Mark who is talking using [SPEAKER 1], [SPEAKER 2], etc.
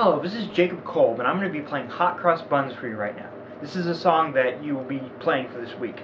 [SPEAKER 1] Hello, this is Jacob Kolb, and I'm going to be playing Hot Cross Buns for you right now. This is a song that you will be playing for this week.